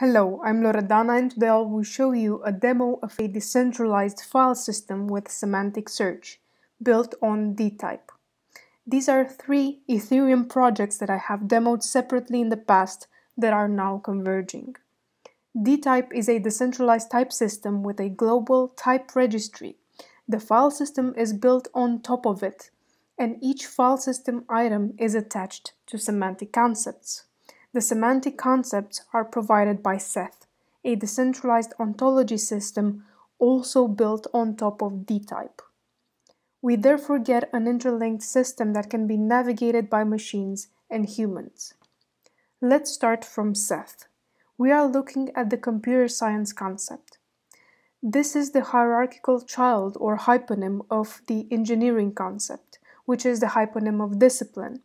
Hello, I'm Loredana and today I will show you a demo of a decentralized file system with semantic search, built on dtype. These are three Ethereum projects that I have demoed separately in the past that are now converging. dtype is a decentralized type system with a global type registry. The file system is built on top of it, and each file system item is attached to semantic concepts. The semantic concepts are provided by Seth, a decentralized ontology system also built on top of dtype. We therefore get an interlinked system that can be navigated by machines and humans. Let's start from Seth. We are looking at the computer science concept. This is the hierarchical child or hyponym of the engineering concept, which is the hyponym of discipline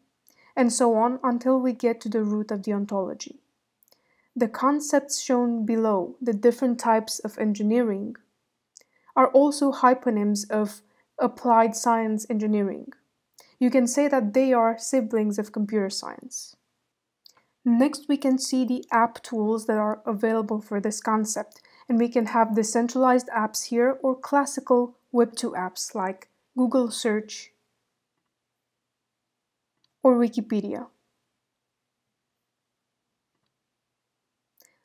and so on until we get to the root of the ontology. The concepts shown below, the different types of engineering, are also hyponyms of applied science engineering. You can say that they are siblings of computer science. Next, we can see the app tools that are available for this concept, and we can have decentralized apps here or classical Web2 apps like Google Search, or Wikipedia.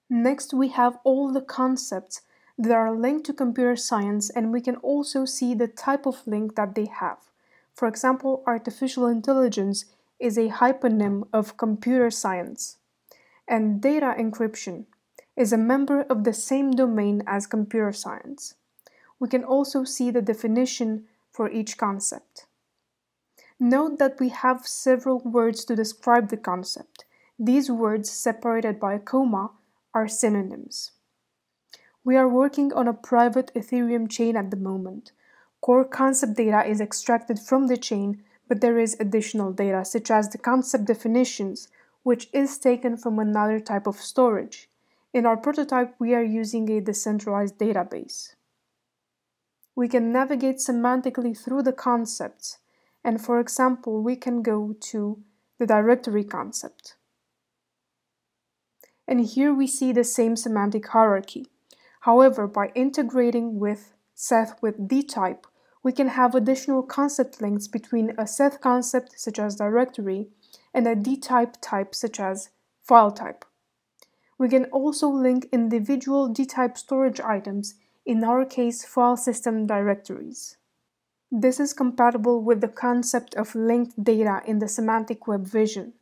Next, we have all the concepts that are linked to computer science and we can also see the type of link that they have. For example, artificial intelligence is a hyponym of computer science, and data encryption is a member of the same domain as computer science. We can also see the definition for each concept. Note that we have several words to describe the concept. These words, separated by a comma, are synonyms. We are working on a private Ethereum chain at the moment. Core concept data is extracted from the chain, but there is additional data, such as the concept definitions, which is taken from another type of storage. In our prototype, we are using a decentralized database. We can navigate semantically through the concepts, and for example, we can go to the directory concept. And here we see the same semantic hierarchy. However, by integrating with Seth with dtype, we can have additional concept links between a Seth concept such as directory and a dtype type such as file type. We can also link individual dtype storage items, in our case file system directories. This is compatible with the concept of linked data in the semantic web vision.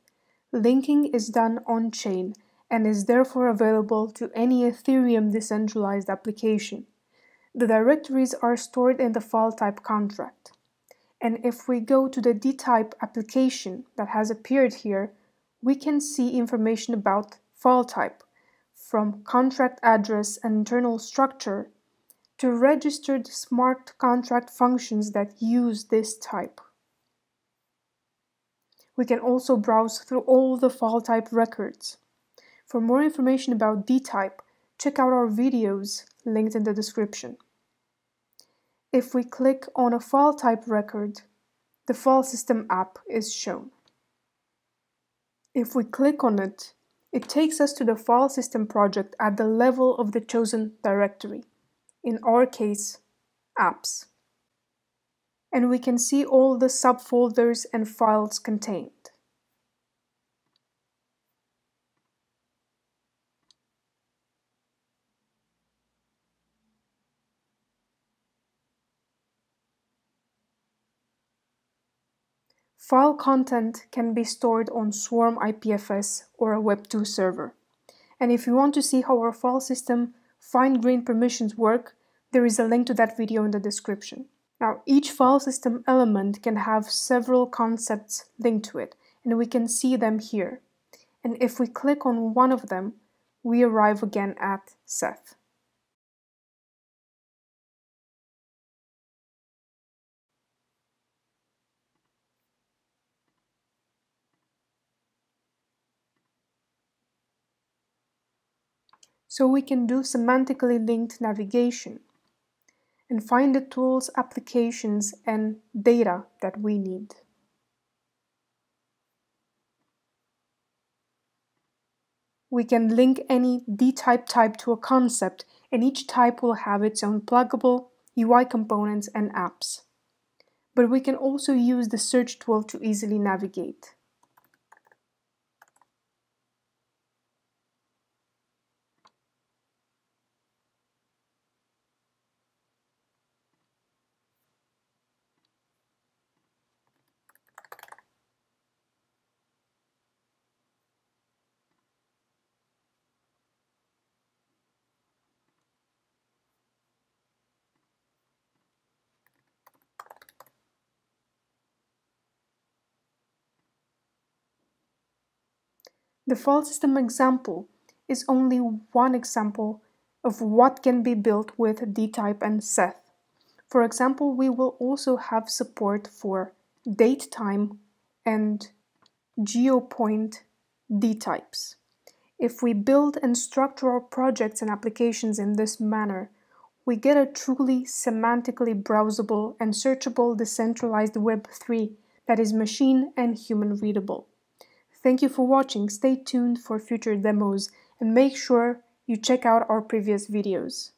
Linking is done on-chain and is therefore available to any Ethereum decentralized application. The directories are stored in the file type contract. And if we go to the dtype application that has appeared here, we can see information about file type, from contract address and internal structure to registered smart contract functions that use this type. We can also browse through all the file type records. For more information about dtype, check out our videos linked in the description. If we click on a file type record, the file system app is shown. If we click on it, it takes us to the file system project at the level of the chosen directory in our case, apps. And we can see all the subfolders and files contained. File content can be stored on Swarm IPFS or a Web2 server. And if you want to see how our file system fine-grained permissions work, there is a link to that video in the description. Now, each file system element can have several concepts linked to it, and we can see them here. And if we click on one of them, we arrive again at Seth. So we can do semantically linked navigation and find the tools, applications, and data that we need. We can link any dtype type to a concept, and each type will have its own pluggable UI components and apps. But we can also use the search tool to easily navigate. The file system example is only one example of what can be built with dtype and seth. For example, we will also have support for date time and geopoint dtypes. If we build and structure our projects and applications in this manner, we get a truly semantically browsable and searchable decentralized Web3 that is machine and human readable. Thank you for watching, stay tuned for future demos, and make sure you check out our previous videos.